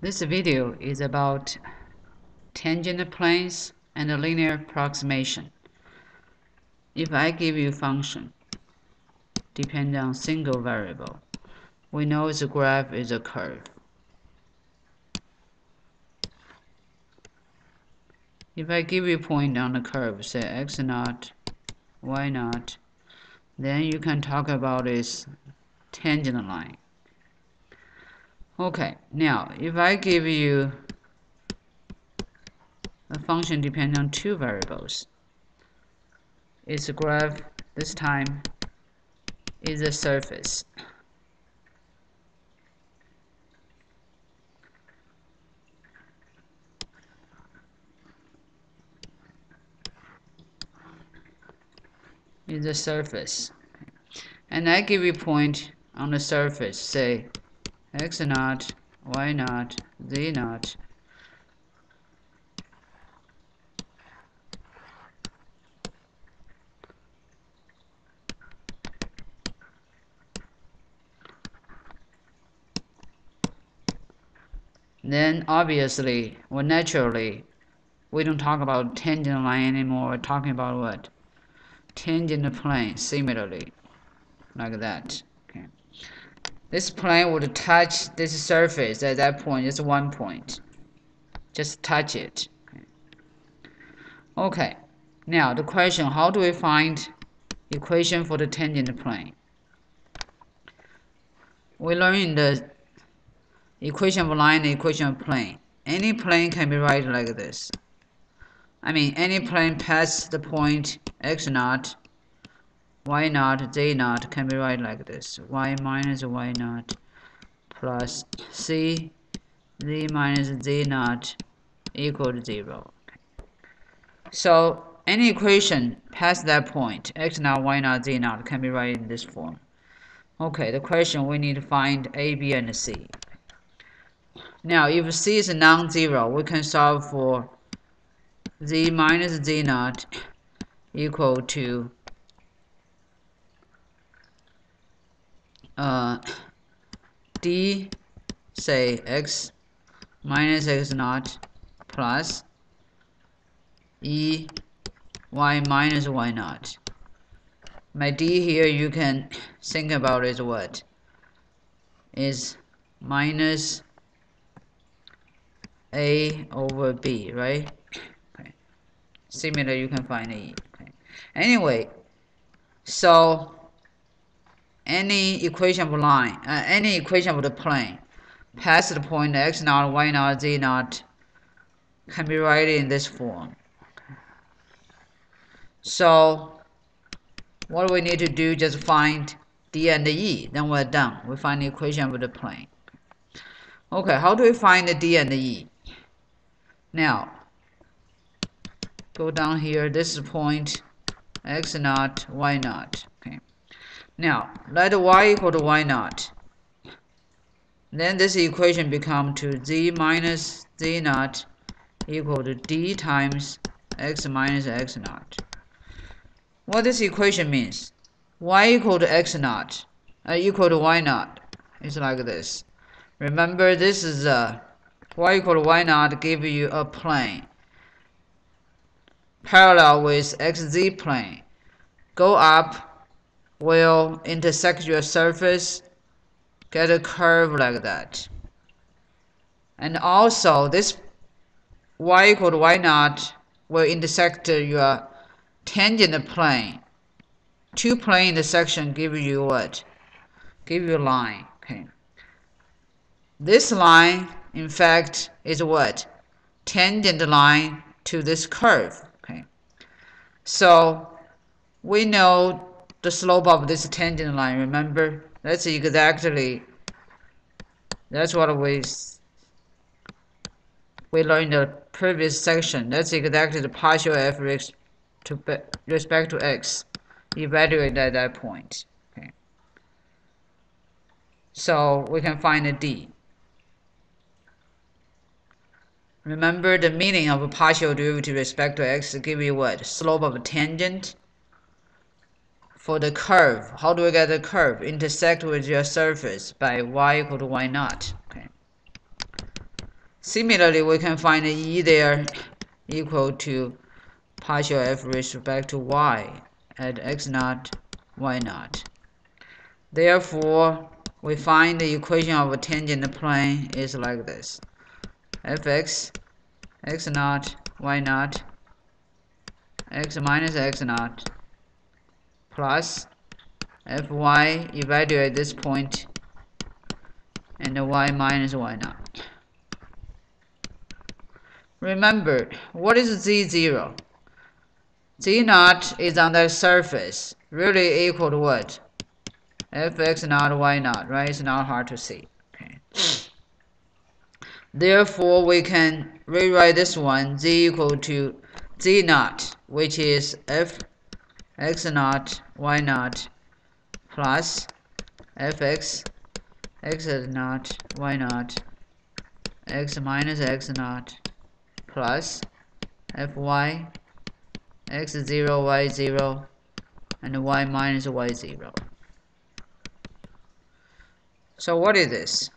This video is about tangent planes and linear approximation. If I give you function depend on single variable, we know the graph is a curve. If I give you a point on the curve, say x naught, y naught, then you can talk about its tangent line. Okay, now if I give you a function depending on two variables, its a graph this time is a surface. is a surface and I give you point on the surface say x naught, y naught, z naught. Then obviously, or naturally, we don't talk about tangent line anymore. We're talking about what? Tangent plane, similarly, like that. This plane would touch this surface at that point, just one point. Just touch it. Okay. Now the question, how do we find equation for the tangent plane? We learned the equation of line and equation of plane. Any plane can be written like this. I mean, any plane past the point x naught y naught z naught can be written like this? Y minus y naught plus c. Z minus z naught equal to 0 so any equation past that point. X naught y naught z naught can be written in this form? Okay the question we need to find a b and c. Now if c is non-zero we can solve for z minus z naught equal to uh, d say x minus x naught plus e y minus y naught my d here you can think about is what is minus a over b right okay. similar you can find e okay. anyway so any equation of line, uh, any equation of the plane past the point x naught, y naught, z naught can be written in this form. So what we need to do just find d and e, then we're done. We find the equation of the plane. Okay, how do we find the d and e? Now, go down here, this is point x naught, y naught. Now, let y equal to y naught. Then this equation become to z minus z naught equal to d times x minus x naught. What this equation means, y equal to x naught uh, equal to y naught is like this. Remember, this is a uh, y equal to y naught give you a plane parallel with xz plane. Go up will intersect your surface, get a curve like that. And also this y equal to y naught will intersect your tangent plane. Two plane intersection give you what? Give you a line. Okay. This line, in fact, is what? Tangent line to this curve. Okay. So we know the slope of this tangent line, remember? That's exactly, that's what we, we learned in the previous section. That's exactly the partial f to respect to x. Evaluate at that point. Okay. So we can find a d. Remember the meaning of a partial derivative respect to x give you what? Slope of a tangent for the curve, how do we get the curve? Intersect with your surface by y equal to y naught. Okay. Similarly, we can find e there equal to partial f with respect to y at x naught, y naught. Therefore, we find the equation of a tangent plane is like this. fx, x naught, y naught, x minus x naught, plus fy evaluate this point and the y minus y naught. Remember, what is z0? z naught is on the surface, really equal to what? fx naught y naught, right? It's not hard to see. Okay. Therefore, we can rewrite this one, z equal to z naught, which is f x naught y naught plus fx x naught y naught x minus x naught plus fy x0 y0 and y minus y0 so what is this?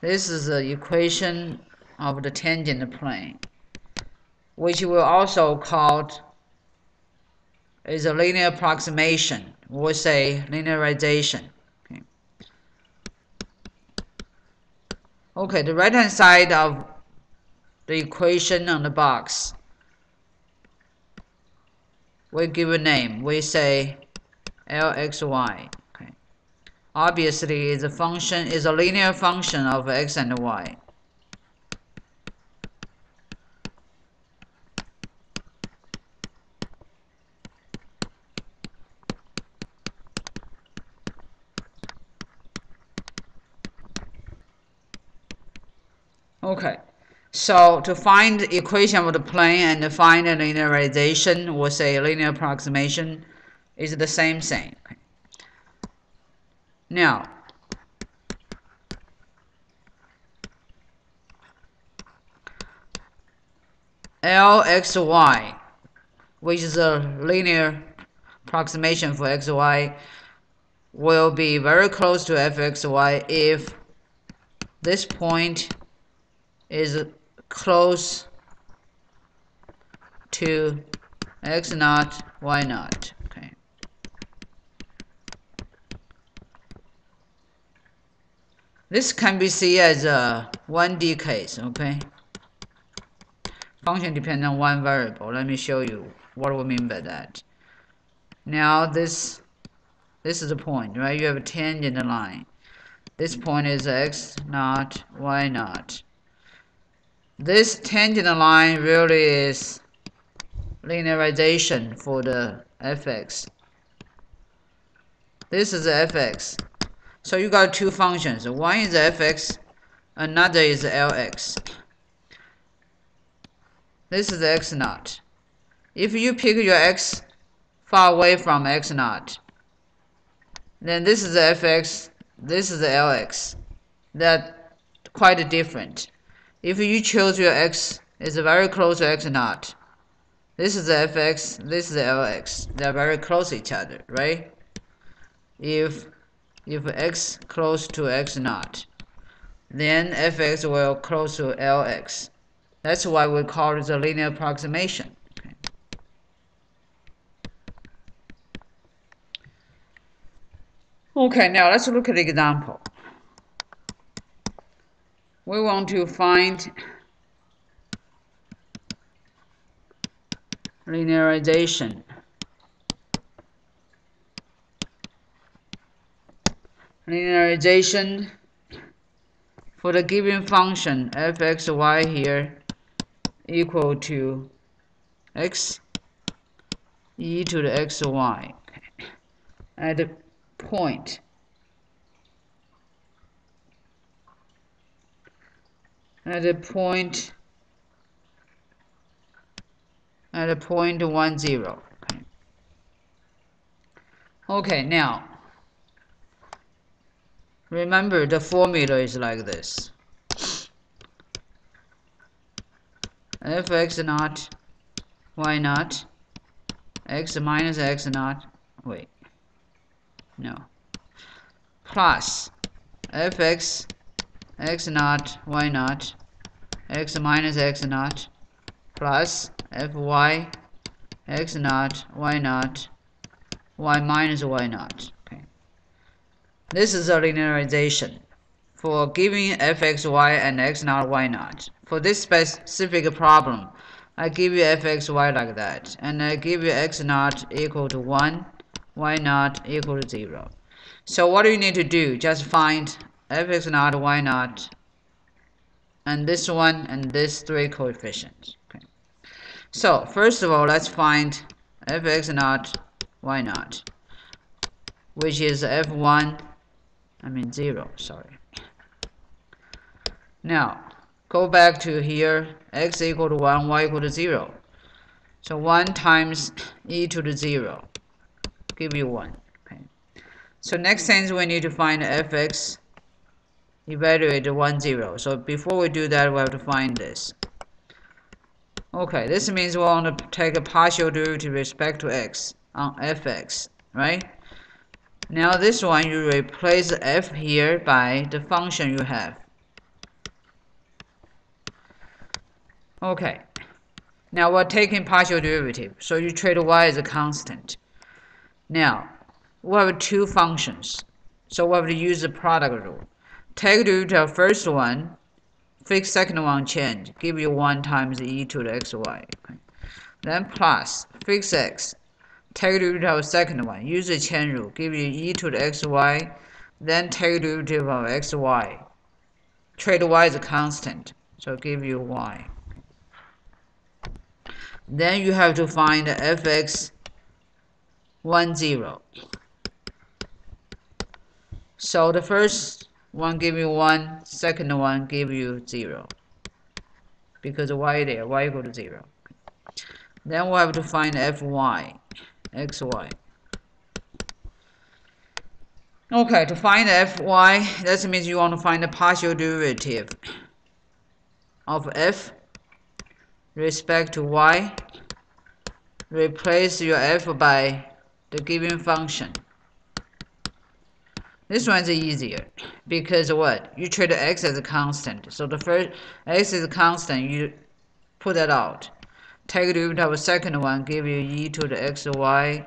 This is the equation of the tangent plane which we also called is a linear approximation we say linearization okay. okay the right hand side of the equation on the box. We give a name. We say Lxy. Okay. Obviously, the function is a linear function of x and y. Okay. So to find the equation of the plane and to find the linearization, we'll say linear approximation is the same thing. Now, Lxy, which is a linear approximation for xy, will be very close to fxy if this point is close to x naught, y naught. Okay. This can be seen as a 1D case, okay? Function depends on one variable. Let me show you what we mean by that. Now this this is the point, right? You have a tangent line. This point is x naught, y naught. This tangent line really is linearization for the fx. This is the fx. So you got two functions. One is fx, another is lx. This is the x naught. If you pick your x far away from x naught, then this is the fx, this is the lx. They're quite different. If you choose your x is very close to x naught, this is the fx, this is the lx. They're very close to each other, right? If if x close to x naught, then fx will close to lx. That's why we call it the linear approximation. Okay. okay, now let's look at the example we want to find linearization. Linearization for the given function fxy here equal to x e to the xy at the point at a point at a point one zero. Okay. now remember the formula is like this. fx naught y naught x minus x naught wait no plus fx x naught y naught x minus x naught plus fy x naught y naught y minus y naught. Okay. This is a linearization for giving fxy and x naught y naught. For this specific problem, I give you fxy like that, and I give you x naught equal to 1, y naught equal to 0. So what do you need to do? Just find fx naught, y naught, and this one and this three coefficients. Okay. So first of all, let's find fx naught, y naught, which is f1, I mean 0, sorry. Now, go back to here, x equal to 1, y equal to 0. So 1 times e to the 0 give you 1. Okay. So next thing we need to find fx evaluate 1, 0. So before we do that, we have to find this. Okay, this means we want to take a partial derivative with respect to x on fx, right? Now this one, you replace f here by the function you have. Okay, now we're taking partial derivative, so you treat y as a constant. Now, we have two functions, so we have to use the product rule. Take the root of first one, fix second one change, give you 1 times e to the xy. Okay. Then plus, fix x, take the root of second one, use the chain rule, give you e to the xy, then take derivative of xy. Treat y a constant, so give you y. Then you have to find fx 1, 0. So the first one give you 1, second one give you 0. Because y there, y equal to 0. Then we have to find fy, xy. Okay, to find fy, that means you want to find the partial derivative of f respect to y. Replace your f by the given function. This one's easier because what? You treat x as a constant. So the first x is a constant, you put that out. Take the derivative of the second one, give you e to the xy.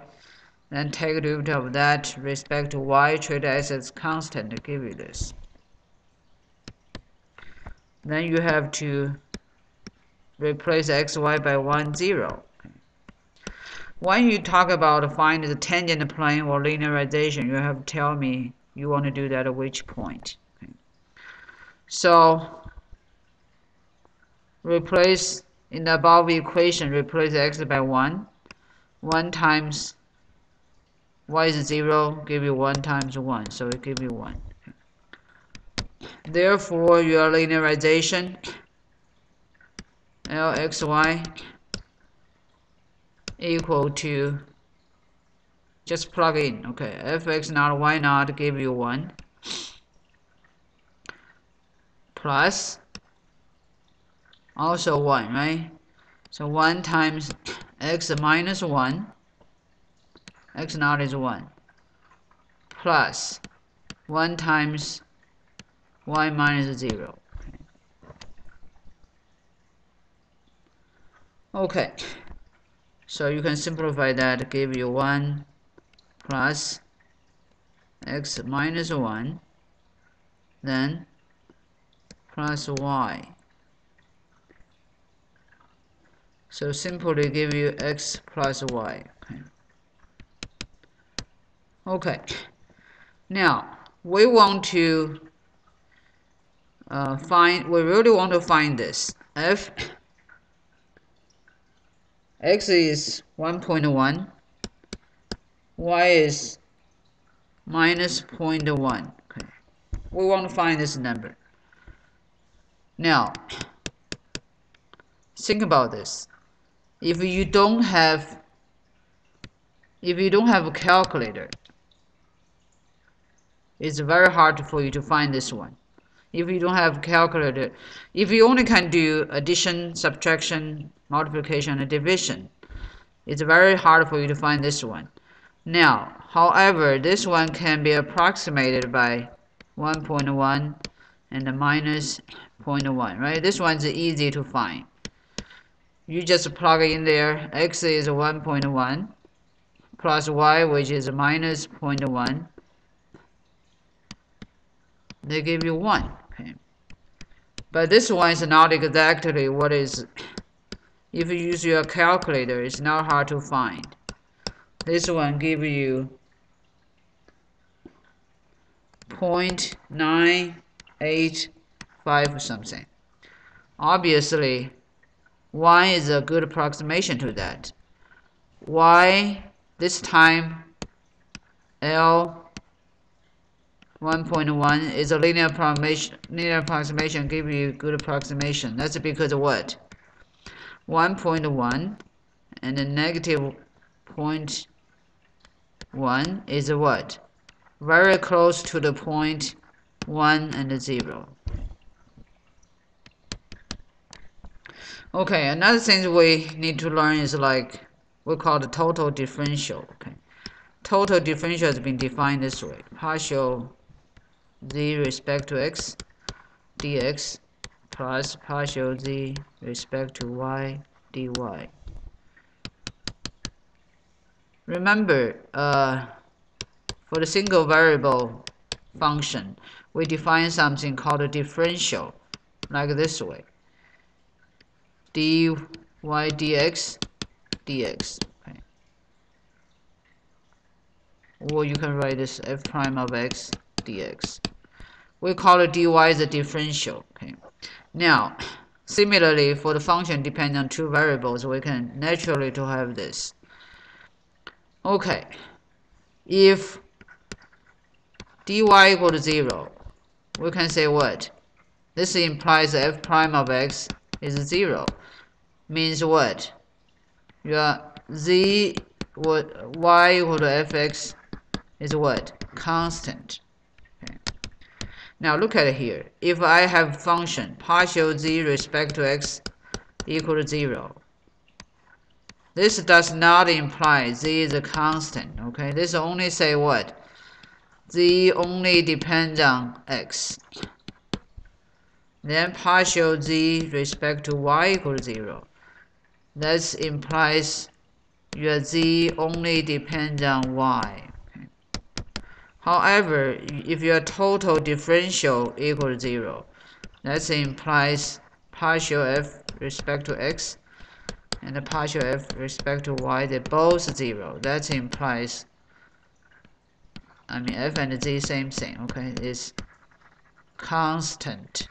Then take derivative of that respect to y, treat x as constant give you this. Then you have to replace xy by 1, 0. When you talk about find the tangent plane or linearization, you have to tell me you want to do that at which point. Okay. So replace in the above equation, replace x by 1. 1 times y is 0, give you 1 times 1, so it give you 1. Therefore, your linearization lxy equal to just plug in okay. Fx naught y naught give you 1 plus also 1 right? So 1 times x minus 1 x naught is 1 plus 1 times y minus 0 okay. So you can simplify that, give you 1 plus x minus 1, then plus y. So simply give you x plus y. Okay. okay. Now we want to uh, find. We really want to find this f x is 1.1, y is minus 0.1. Okay. We want to find this number. Now, think about this. If you don't have if you don't have a calculator, it's very hard for you to find this one. If you don't have a calculator, if you only can do addition, subtraction, multiplication and division. It's very hard for you to find this one. Now, however, this one can be approximated by 1.1 and the minus 0.1, right? This one's easy to find. You just plug in there, x is 1.1 plus y, which is minus 0.1. They give you 1, okay? But this one is not exactly what is, if you use your calculator, it's not hard to find. This one give you 0.985 something. Obviously, y is a good approximation to that. y this time L 1.1 is a linear approximation, linear approximation give you good approximation. That's because of what? 1.1 and the negative 0.1 is what? very close to the point 1 and 0. Okay, another thing we need to learn is like we call the total differential. Okay, total differential has been defined this way: partial z respect to x dx plus partial z respect to y dy. Remember, uh, for the single variable function, we define something called a differential, like this way. dy dx dx. Okay. Or you can write this f prime of x dx. We call it dy the differential. Okay. Now, similarly, for the function depending on two variables, we can naturally to have this. Okay. If dy equal to 0, we can say what? This implies f prime of x is 0. Means what? Your z what y equal to fx is what? Constant. Okay. Now look at it here. If I have function partial z respect to x equal to 0, this does not imply z is a constant. Okay, this only say what? z only depends on x. Then partial z respect to y equals 0. That implies your z only depends on y. However, if your total differential equals 0, that implies partial f respect to x and the partial f respect to y, they both 0. That implies I mean f and z same thing, okay, is constant.